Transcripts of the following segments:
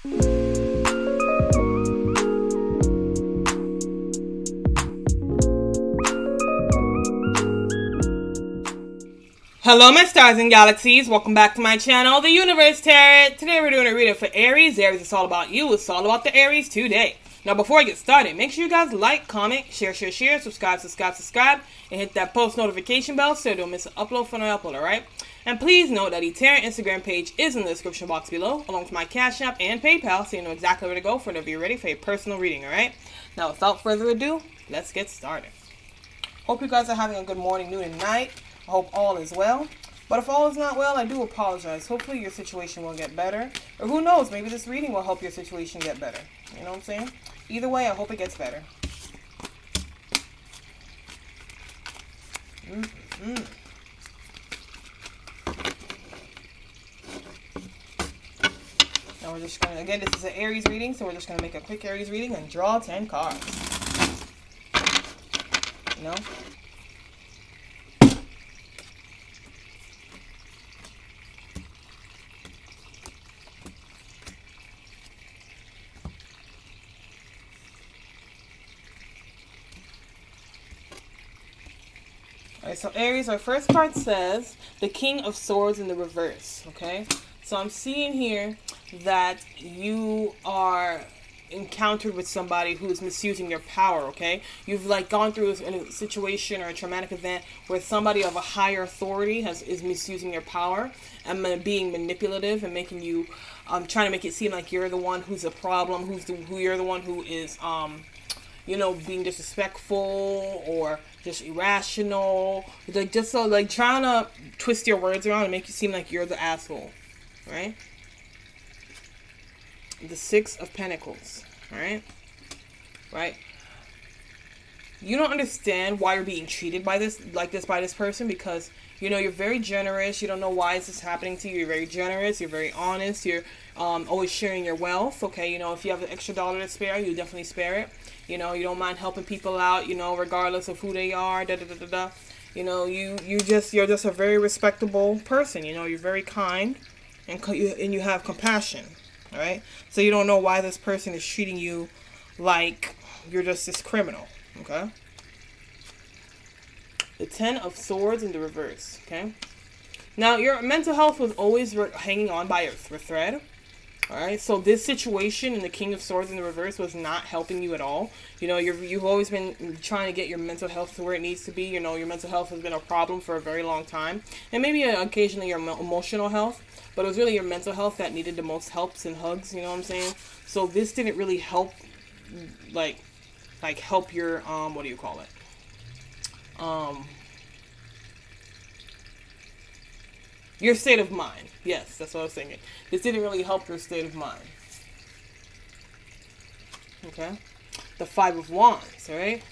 Hello my stars and galaxies, welcome back to my channel, The Universe Tarot. Today we're doing a reading for Aries. Aries, it's all about you. It's all about the Aries today. Now before I get started, make sure you guys like, comment, share, share, share, subscribe, subscribe, subscribe, and hit that post notification bell so you don't miss an upload from an upload, alright? And please note that the Tarot Instagram page is in the description box below, along with my Cash App and PayPal, so you know exactly where to go for whenever you're ready for a personal reading, alright? Now without further ado, let's get started. Hope you guys are having a good morning, noon, and night. I hope all is well. But if all is not well, I do apologize. Hopefully your situation will get better. Or who knows, maybe this reading will help your situation get better. You know what I'm saying? Either way, I hope it gets better. Mm -hmm. Now we're just gonna, again, this is an Aries reading, so we're just gonna make a quick Aries reading and draw 10 cards. You know? Alright, so Aries, our first card says the King of Swords in the reverse. Okay, so I'm seeing here that you are encountered with somebody who is misusing your power okay you've like gone through a situation or a traumatic event where somebody of a higher authority has is misusing your power and being manipulative and making you um trying to make it seem like you're the one who's a problem who's the who you're the one who is um you know, being disrespectful or just irrational. Like just so like trying to twist your words around and make you seem like you're the asshole. Right? The six of pentacles. Right? Right? You don't understand why you're being treated by this like this by this person because you know you're very generous. You don't know why this is this happening to you. You're very generous. You're very honest. You're um, always sharing your wealth. Okay, you know if you have an extra dollar to spare, you definitely spare it. You know, you don't mind helping people out, you know, regardless of who they are, da da da da da. You know, you you just you're just a very respectable person, you know, you're very kind and you and you have compassion, all right? So you don't know why this person is treating you like you're just this criminal, okay? The 10 of swords in the reverse, okay? Now, your mental health was always hanging on by a thread Alright, so this situation in the King of Swords in the reverse was not helping you at all. You know, you've, you've always been trying to get your mental health to where it needs to be. You know, your mental health has been a problem for a very long time. And maybe uh, occasionally your emotional health. But it was really your mental health that needed the most helps and hugs, you know what I'm saying? So this didn't really help, like, like help your, um, what do you call it? Um, Your state of mind. Yes, that's what I was thinking. This didn't really help your state of mind. Okay? The Five of Wands, alright?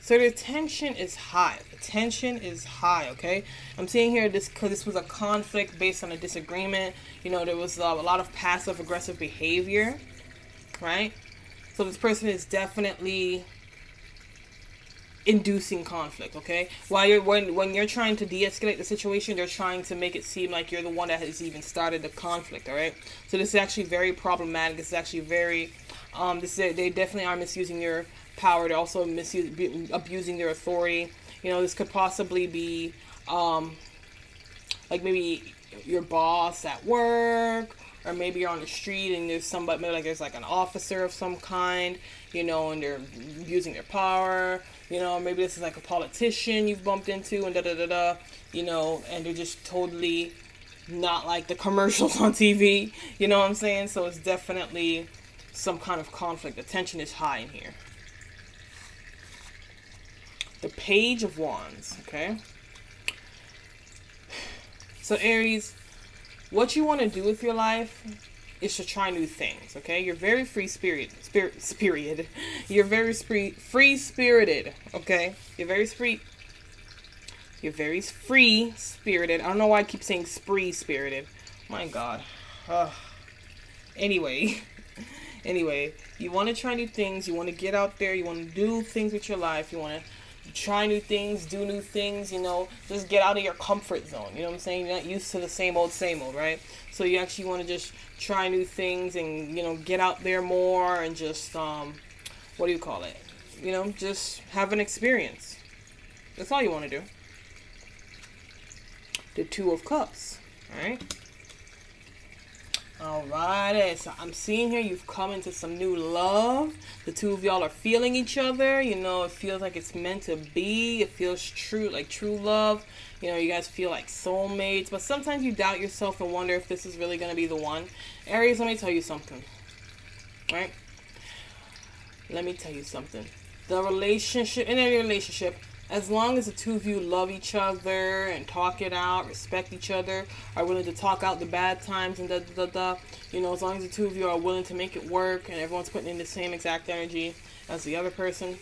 So the tension is high. The tension is high, okay? I'm seeing here this because this was a conflict based on a disagreement. You know, there was uh, a lot of passive aggressive behavior, right? So this person is definitely inducing conflict okay? While you're when when you're trying to de-escalate the situation they're trying to make it seem like you're the one that has even started the conflict all right? So this is actually very problematic. This is actually very um this is, they definitely are misusing your power. They're also misusing abusing their authority. You know this could possibly be um like maybe your boss at work or maybe you're on the street and there's somebody maybe like there's like an officer of some kind you know and they're using their power you know maybe this is like a politician you've bumped into and da da da da you know and they're just totally not like the commercials on TV you know what I'm saying? So it's definitely some kind of conflict. The tension is high in here. The page of wands okay? So Aries what you want to do with your life is to try new things, okay? You're very free spirit, spirit, spirited. You're very free, free spirited, okay? You're very free. You're very free spirited. I don't know why I keep saying spree spirited. My God. Ugh. Anyway, anyway, you want to try new things. You want to get out there. You want to do things with your life. You want to try new things, do new things, you know, just get out of your comfort zone. You know what I'm saying? You're not used to the same old, same old, right? So you actually want to just try new things and, you know, get out there more and just, um, what do you call it? You know, just have an experience. That's all you want to do. The Two of Cups, all right? Alrighty, so I'm seeing here you've come into some new love. The two of y'all are feeling each other. You know, it feels like it's meant to be. It feels true, like true love. You know, you guys feel like soulmates. But sometimes you doubt yourself and wonder if this is really going to be the one. Aries, let me tell you something. Right? Let me tell you something. The relationship, in any relationship, as long as the two of you love each other and talk it out, respect each other, are willing to talk out the bad times and da da da da, you know, as long as the two of you are willing to make it work and everyone's putting in the same exact energy as the other person,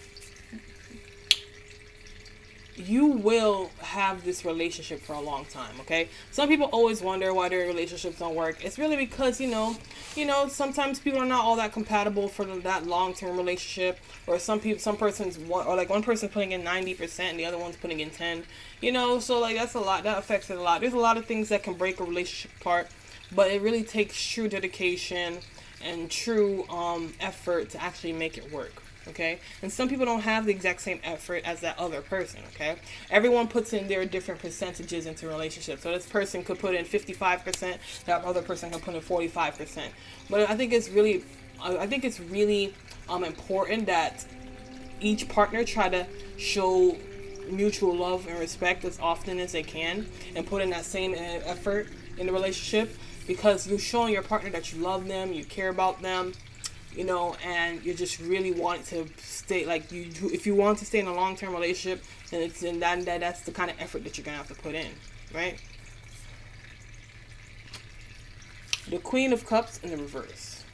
you will have this relationship for a long time okay? Some people always wonder why their relationships don't work. It's really because you know you know sometimes people are not all that compatible for that long-term relationship or some people some persons or like one person putting in 90% and the other one's putting in 10 you know? So like that's a lot that affects it a lot. There's a lot of things that can break a relationship apart but it really takes true dedication and true um, effort to actually make it work okay? And some people don't have the exact same effort as that other person, okay? Everyone puts in their different percentages into relationships. So this person could put in 55%, that other person can put in 45%. But I think it's really I think it's really um, important that each partner try to show mutual love and respect as often as they can and put in that same effort in the relationship because you're showing your partner that you love them, you care about them, you know, and you just really want to stay like you. If you want to stay in a long term relationship, then it's in that, that that's the kind of effort that you're gonna have to put in, right? The Queen of Cups in the reverse.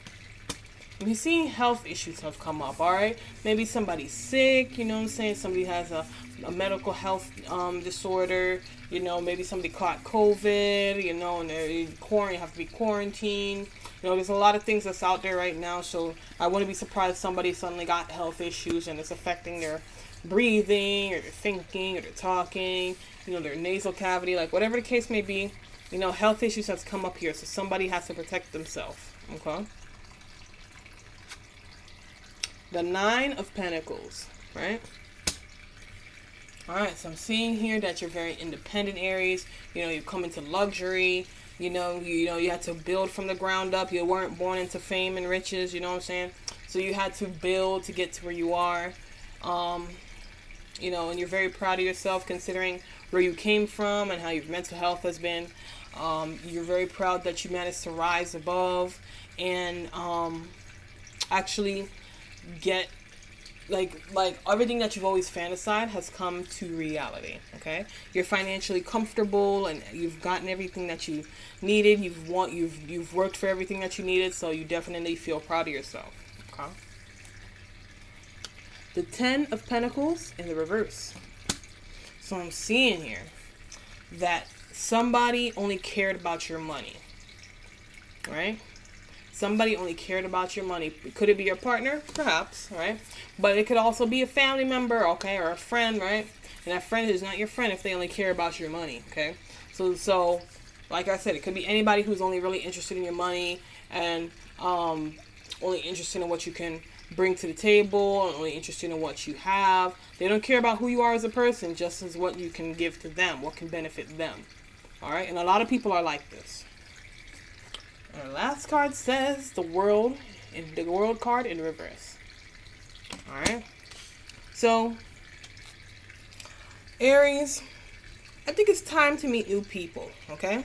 We see health issues have come up, all right? Maybe somebody's sick, you know what I'm saying? Somebody has a, a medical health um, disorder, you know, maybe somebody caught COVID, you know, and they're quarantine, have to be quarantined you know, there's a lot of things that's out there right now, so I wouldn't be surprised if somebody suddenly got health issues and it's affecting their breathing or their thinking or their talking, you know, their nasal cavity, like whatever the case may be. You know, health issues has come up here, so somebody has to protect themselves. Okay. The Nine of Pentacles, right? All right, so I'm seeing here that you're very independent Aries. You know, you come into luxury. You know, you, you know, you had to build from the ground up. You weren't born into fame and riches. You know what I'm saying? So you had to build to get to where you are. Um, you know, and you're very proud of yourself considering where you came from and how your mental health has been. Um, you're very proud that you managed to rise above and um, actually get like like everything that you've always fantasized has come to reality okay? You're financially comfortable and you've gotten everything that you needed. You've want you've you've worked for everything that you needed so you definitely feel proud of yourself okay? The 10 of pentacles in the reverse. So i'm seeing here that somebody only cared about your money right somebody only cared about your money. Could it be your partner? Perhaps, right? But it could also be a family member, okay, or a friend, right? And that friend is not your friend if they only care about your money, okay? So, so, like I said, it could be anybody who's only really interested in your money and um, only interested in what you can bring to the table, and only interested in what you have. They don't care about who you are as a person, just as what you can give to them, what can benefit them. All right, and a lot of people are like this. Our last card says the world in the world card in reverse. Alright. So Aries, I think it's time to meet new people, okay?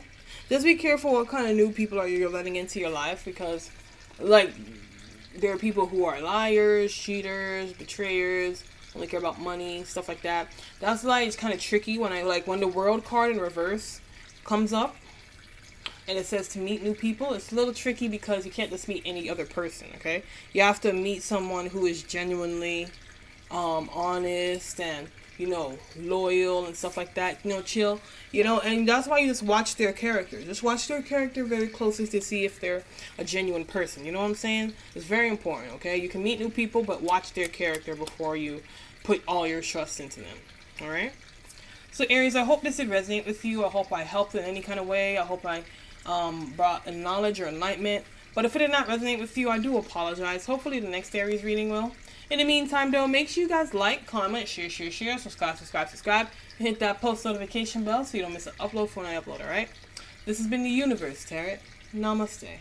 Just be careful what kind of new people are you letting into your life because like there are people who are liars, cheaters, betrayers, only care about money, stuff like that. That's why it's kind of tricky when I like when the world card in reverse comes up and it says to meet new people, it's a little tricky because you can't just meet any other person, okay? You have to meet someone who is genuinely um, honest and, you know, loyal and stuff like that, you know, chill, you know, and that's why you just watch their character. Just watch their character very closely to see if they're a genuine person, you know what I'm saying? It's very important, okay? You can meet new people, but watch their character before you put all your trust into them. All right. So Aries, I hope this did resonate with you. I hope I helped in any kind of way. I hope I um, brought knowledge or enlightenment. But if it did not resonate with you, I do apologize. Hopefully the next Aries reading will. In the meantime, though, make sure you guys like, comment, share, share, share, subscribe, subscribe, subscribe, and hit that post notification bell so you don't miss an upload when I upload, alright? This has been the Universe Tarot. Namaste.